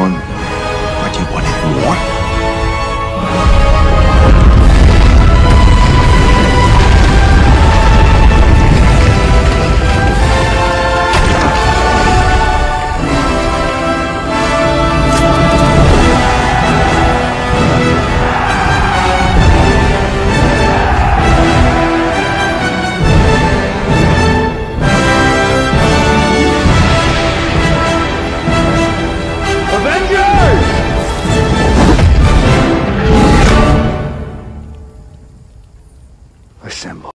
gone. assemble.